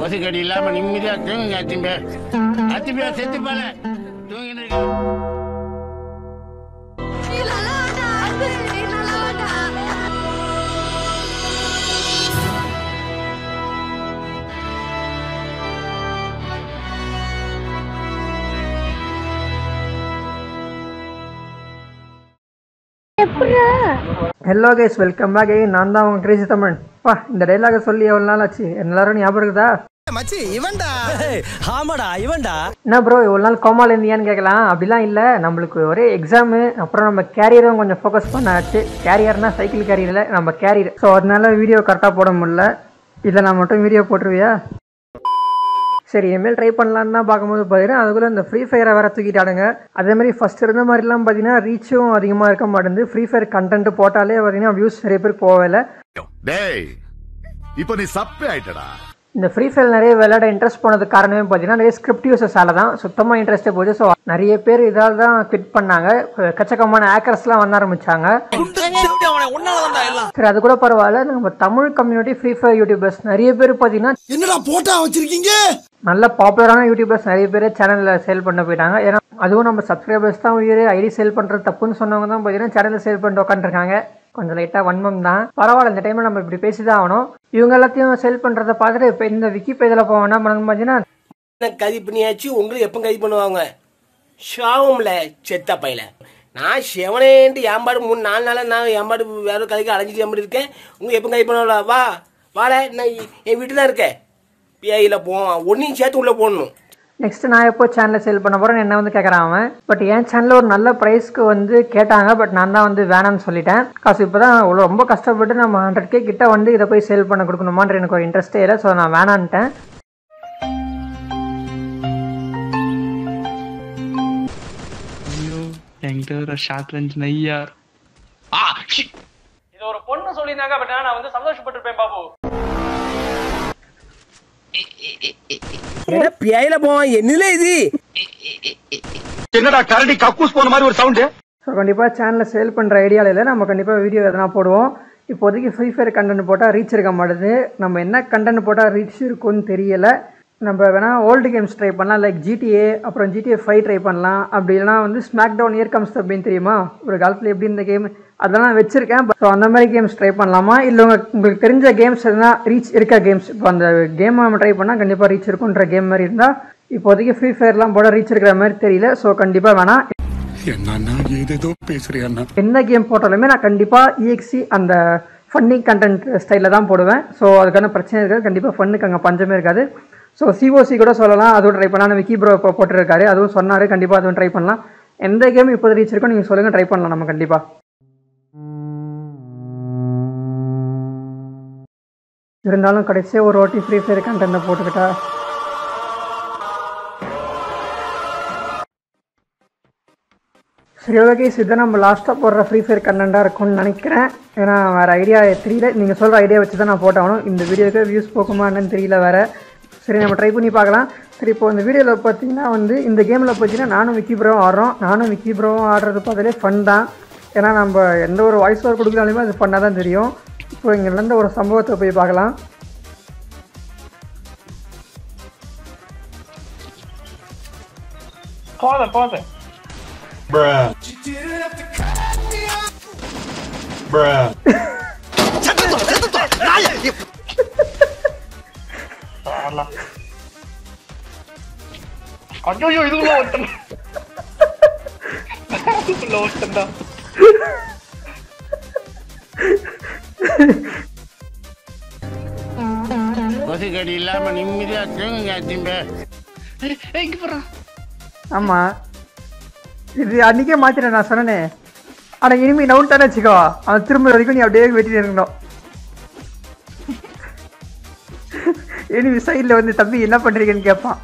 கொசுக்கடி இல்லாம நிம்மதியா தூங்குங்க அத்திம்பே. அத்திம்பே செத்து போல. தூங்கிட்டு இருக்க. ஹலோ கைஸ் வெல்கம் பேக் நான் தான் உங்க கிரேசி தமிழ் பா இந்த டைலாக சொல்லி எவ்வளோ நாள் ஆச்சு? எல்லாரும் ஞாபகம் இருக்குதா? மச்சி இவன்டா. ஆமாடா இவன்டா. என்ன ப்ரோ இவ்வளோ நாள் கோமால இருந்தியான்னு கேட்கலாம் அப்படிலாம் இல்லை. நம்மளுக்கு ஒரே எக்ஸாமு அப்புறம் நம்ம கேரியரும் கொஞ்சம் ஃபோக்கஸ் பண்ணாச்சு. கேரியர்னா சைக்கிள் கேரியரில் நம்ம கேரியர் ஸோ அதனால வீடியோ கரெக்டாக போட முடியல. இதில் நான் மட்டும் வீடியோ போட்டுருவியா? சரி இனிமேல் ட்ரை பண்ணலான்னு தான் பார்க்கும்போது பார்த்தீங்கன்னா அதுக்குள்ளே இந்த ஃப்ரீ ஃபயரை வேறு தூக்கிட்டாடுங்க அதே மாதிரி ஃபஸ்ட் இருந்த மாதிரிலாம் பார்த்தீங்கன்னா ரீச்சும் அதிகமாக இருக்க மாட்டேங்குது. ஃப்ரீ ஃபயர் கண்டென்ட் போட்டாலே பார்த்தீங்கன்னா வியூஸ் நிறைய பேர் போகல டேய் இப்போ நீ சப்பே ஆயிட்டடா. இந்த ஃப்ரீ ஃபயர் நிறைய விளையாட இன்ட்ரெஸ்ட் போனதுக்கு காரணமே பார்த்தீங்கன்னா நிறைய ஸ்கிரிப்ட் யூசஸால தான். சுத்தமாக இன்ட்ரெஸ்ட்டே போச்சு. ஸோ நிறைய பேர் இதால் தான் குவிட் பண்ணாங்க. எக்கச்சக்கமான ஆக்கர்ஸ்லாம் வந்த ஆரம்பிச்சாங்க. சரி அது கூட பரவாயில்ல. நம்ம Tamil community Free Fire YouTubers நிறைய பேர் பார்த்தீங்கன்னா என்னடா போட்டா வச்சிருக்கீங்க? நல்ல பாப்புலரான யூடியூபர்ஸ் நிறைய பேர் சேனலில் சேல் பண்ண போயிட்டாங்க. ஏன்னா அதுவும் நம்ம சப்ஸ்கிரைபர்ஸ் தான் உயிர். ஐடி சேல் பண்ணுறது தப்புன்னு சொன்னவங்க தான் பார்த்தீங்கன்னா சேனலில் சேல் பண்ணிட்டு உட்காந்துருக்காங்க கொஞ்சம் லைட்டாக வன்மம் தான். பரவாயில்ல இந்த டைமில் நம்ம இப்படி பேசி தான் ஆகணும். இவங்க எல்லாத்தையும் சேல் பண்ணுறத பார்த்துட்டு இப்போ இந்த விக்கி பேஜில் போவோம்னா பண்ணணும் பார்த்தீங்கன்னா என்ன கதி பண்ணியாச்சு? உங்களுக்கு எப்போ கதி பண்ணுவாங்க? ஷாவும்ல செத்த பையில. நான் செவனேன்ட்டு ஏம்பாடு மூணு நாலு நாளாக நான் ஏம்பாடு வேற கதைக்கு அலைஞ்சிட்டு ஏம்பாடு இருக்கேன். உங்களுக்கு எப்போ கதி பண்ணுவாங்களா? வா வாட நான் என் வீட்டில் தான் இருக்கேன். பிஐயில் போவோம் ஒன்றையும் சேர்த்து உள்ளே போடணும். நெக்ஸ்ட் நான் எப்போ சேனலில் சேல் பண்ண போகிறேன் என்ன வந்து கேட்குறான் அவன்? பட் என் சேனலில் ஒரு நல்ல ப்ரைஸ்க்கு வந்து கேட்டாங்க பட் நான் தான் வந்து வேணாம்னு சொல்லிட்டேன். காசு இப்போ தான் ரொம்ப கஷ்டப்பட்டு நம்ம ஹண்ட்ரட் கே கிட்ட வந்து இதை போய் சேல் பண்ண கொடுக்கணுமான்ற எனக்கு ஒரு இன்ட்ரெஸ்டே இல்லை ஸோ நான் வேணான்ட்டேன். என்கிட்ட ஒரு ஷார்ட் ரேஞ்ச் நையா ஆ shit. இது ஒரு பொண்ணு சொல்லியிருந்தாங்க பட் நான் வந்து சந்தோஷப்பட்டிருப்பேன் பாபு. பிஐயில் போவான்? என்னல இது? என்னடா கரடி கக்கூஸ் போன மாதிரி ஒரு சவுண்ட் ஸோ கண்டிப்பாக சேனலில் சேல் பண்ணுற ஐடியாவில் இல்லை நம்ம கண்டிப்பாக வீடியோ எதனா போடுவோம். இப்போதைக்கு ஃப்ரீ ஃபயர் கண்டென்ட் போட்டால் ரீச் இருக்க மாட்டேது. நம்ம என்ன கண்டென்ட் போட்டால் ரீச் இருக்கும்னு தெரியலை. நம்ம வேணால் ஓல்டு கேம்ஸ் ட்ரை பண்ணலாம் லைக் ஜிடிஏ அப்புறம் ஜிடிஏ ஃபைவ் ட்ரை பண்ணலாம். அப்படி இல்லைனா வந்து ஸ்மாக் டவுன் இயர் கம்ஸ் அப்படின்னு தெரியுமா? ஒரு காலத்தில் எப்படி இந்த கேம் அதெல்லாம் வச்சுருக்கேன். ஸோ அந்த மாதிரி கேம்ஸ் ட்ரை பண்ணலாமா? இல்லை உங்களுக்கு தெரிஞ்ச கேம்ஸ் எதுனா ரீச் இருக்க கேம்ஸ் இப்போ அந்த கேம் நம்ம ட்ரை பண்ணால் கண்டிப்பாக ரீச் இருக்குன்ற கேம் மாதிரி இருந்தால் இப்போதைக்கு ஃப்ரீ ஃபயர்லாம் போட ரீச் இருக்கிற மாதிரி தெரியல. ஸோ கண்டிப்பாக வேணாம் எந்த கேம் போட்டாலுமே நான் கண்டிப்பாக இஎக்ஸி அந்த ஃபன்னி கண்டென்ட் ஸ்டைலில் தான் போடுவேன். ஸோ அதுக்கான பிரச்சனை இருக்காது. கண்டிப்பாக ஃபன்னுக்கு அங்கே பஞ்சமே இருக்காது. ஸோ சிஓசி கூட சொல்லலாம். அதுவும் ட்ரை பண்ணலாம் விக்கி ப்ரோ இப்போ போட்டிருக்காரு. அதுவும் சொன்னார். கண்டிப்பாக அதுவும் ட்ரை பண்ணலாம். எந்த கேம் இப்போது ரீச் இருக்கோ நீங்கள் சொல்லுங்கள் ட்ரை பண்ணலாம் நம்ம கண்டிப்பாக இருந்தாலும் கடைசியாக ஒரு ஓட்டி ஃப்ரீ ஃபயர் கண்டென்ட்டை போட்டுக்கிட்டா? சரி ஓகே இதை நம்ம லாஸ்ட்டாக போடுற ஃப்ரீ ஃபயர் கண்டென்ட்டாக இருக்கும்னு நினைக்கிறேன். ஏன்னா வேறு ஐடியா தெரியல. நீங்கள் சொல்கிற ஐடியா வச்சு தான் நான் போட்டாகணும் இந்த வீடியோக்கு வியூஸ் போகுமா என்னன்னு தெரியல வேறு. சரி நம்ம ட்ரை பண்ணி பார்க்கலாம். சரி இப்போ இந்த வீடியோவில் பார்த்தீங்கன்னா வந்து இந்த கேமில் பார்த்தீங்கன்னா நானும் விக்கி ப்ரோவும் ஆடுறோம். நானும் விக்கி ப்ரோவும் ஆடுறது பார்த்தாலே ஃபன் தான். ஏன்னா நம்ம எந்த ஒரு வாய்ஸ் ஓவர் கொடுக்குறாலுமே அது ஃபன்னாக தான் தெரியும். இப்போ இங்கேருந்து ஒரு சம்பவத்தை போய் பார்க்கலாம். போதும் போதும் ஐயோ இதுக்குள்ள ஒட்டன் இதுக்குள்ள ஒட்டன்டா கொசுக்கடி இல்லாம நிம்மதியா தூங்குங்க அத்திம்பே ஏய், இங்க போறான் ஆமாம் இது அன்றைக்கே மாற்றிட்டேன் நான் சொன்னேனே. ஆனால் இனிமேல் நவுண்டானே வச்சுக்கோ. அவன் திரும்ப வரைக்கும் நீ அப்படியே வெட்டிட்டு இருக்கணும். இனி சைடில் வந்து தம்பி என்ன பண்ணுறீங்கன்னு கேட்பான்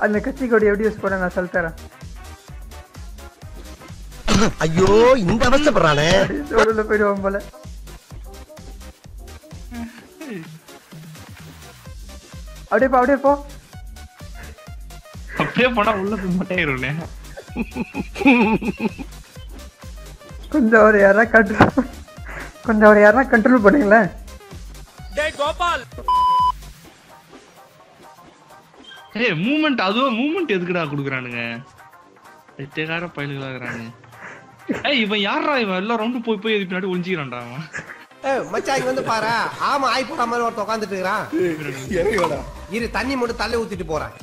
அந்த கட்சி கொடி எப்படி யூஸ் பண்ண நான் சொல்லித்தரேன் ஐயோ இந்த அவசப்படுறானே சோழில் போயிடுவான் போல. அப்படியே போ அப்படியே போ. அப்படியே போனா உள்ள போய் மட்டையிரும்ல கொஞ்சம் ஒரு யாரா கண்ட்ரோல் கொஞ்சம் ஒரு யாரா கண்ட்ரோல் பண்ணுங்களேன் ஏய் மூமெண்ட் அதுவும் மூமெண்ட் எதுக்குடா குடுக்குறானுங்க? வெச்சகார பயலுகளாகிறானுங்க ஏய் இவன் யாரா இவன்? எல்லா ரவுண்டும் போய் போய் இதுக்கு பின்னாடி ஒளிஞ்சிக்கிறான்டா அவன்? மச்சான் இங்க வந்து பாரு ஆமா ஆய் போட்ட மாதிரி ஒருத்த உட்காந்துட்டு இருக்கிறான் இரு தண்ணி மட்டும் தள்ளி ஊத்திட்டு போறேன்.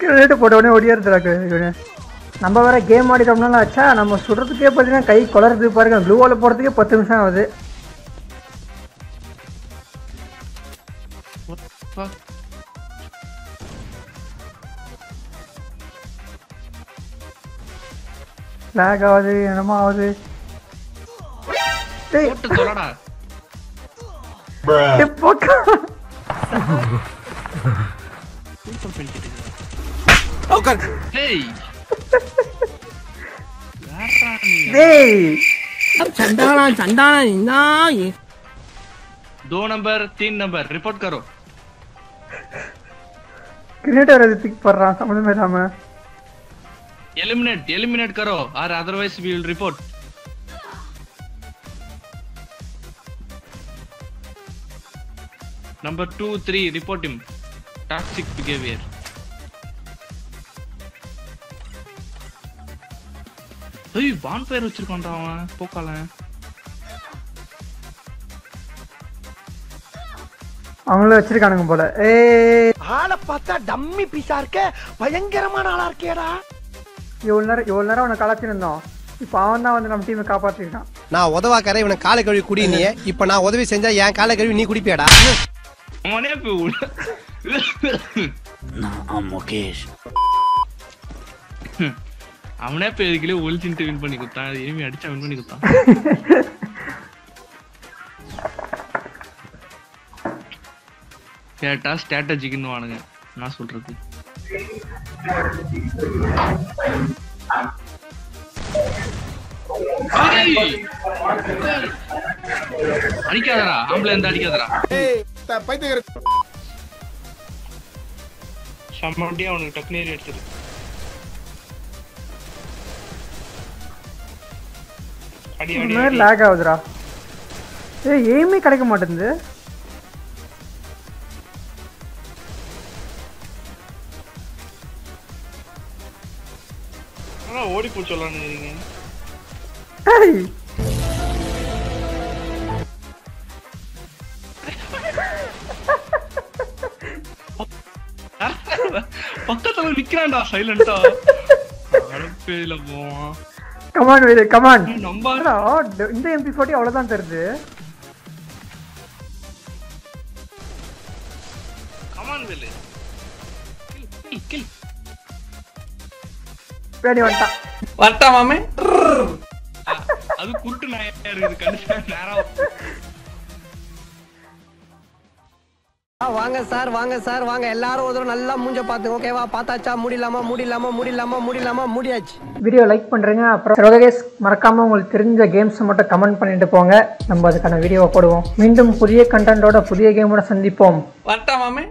கிரேட்டு போட்ட உடனே ஒடியாருதுடா இவனு நம்ம வேற கேம் ஆடி ரொம்ப நாள் ஆச்சா நம்ம சுடுறதுக்கே பார்த்தீங்கன்னா கை குளறது பாருங்க. ப்ளூ வால் போகிறதுக்கே பத்து நிமிஷம் ஆகுது. லேக் ஆகுது என்னமோ ஆகுது. போக்கா. डे अब चंडाना चंडाना ना ये दो नंबर तीन नंबर रिपोर्ट करो क्रिएटर आदित्य पढ़ रहा समझ में रहा मैं एलिमिनेट एलिमिनेट करो और otherwise we will report number two three report him toxic behaviour ஏய் பான் ஃபயர் வச்சிருக்கான்டா அவன் போக்கால. அவங்களும் வச்சிருக்கானுங்க போல. ஏய் ஆளை பார்த்தா டம்மி பீஸா இருக்க? பயங்கரமான ஆளா இருக்கேடா இவ்வளோ நேரம் இவ்வளோ நேரம் அவனை கலாச்சிருந்தோம் இப்போ அவன் தான் வந்து நம்ம டீமை காப்பாற்றிருக்கான் நான் உதவா கரை இவனை காலை கழுவி குடி நீ. இப்ப நான் உதவி செஞ்சா என் காலை கழுவி நீ குடிப்பியாடா? அவனே போய் உள்ள- அவனே போய் இதுக்குள்ளே ஒளிச்சுட்டு வின் பண்ணி கொடுத்தான். எனிமி அடிச்சா வின் பண்ணி கொடுத்தான். கேட்டா ஸ்ட்ராட்டஜிக்குன்னு வானுங்க. நான் சொல்றது! அடிக்காதடா. ஆம்பளை இருந்தா அடிக்காதடா. சம்மண்டியா அவனுக்கு டக்குனு ஏறி எடுத்துரு மாதிரி. லேக் ஆகுதுடா. ஏய் எய்மே கிடைக்க மாட்டேங்குது. ஓடி போய் ஏய்! பக்கத்துல நிக்கிறான்டா சைலண்டா அனுப்பேல போவான். கமான் வீடு கமான் இந்த எம்பி ஃபார்ட்டி அவ்வளோதான் தருது கமான் வேலு பேடி வந்துட்டான் வரட்டா மாமே அது குருட்டு நாயா இருக்குது கண்டிப்பா நேரம் வாங்க சார் வாங்க சார் வாங்க. எல்லாரும் ஒரு நல்லா மூஞ்ச பாத்துங்க ஓகேவா பார்த்தாச்சா? முடியலாமா முடியலாமா முடியலாமா முடியலாமா முடியாச்சு. வீடியோ லைக் பண்ணுறேங்க அப்புறம் ரோகேஸ் மறக்காமல் உங்களுக்கு தெரிஞ்ச கேம்ஸ் மட்டும் கமெண்ட் பண்ணிட்டு போங்க. நம்ம அதுக்கான வீடியோவை போடுவோம். மீண்டும் புதிய கண்டென்ட்டோட புதிய கேமோட சந்திப்போம். வரட்டா மாமே.